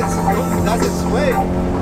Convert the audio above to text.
That's his way.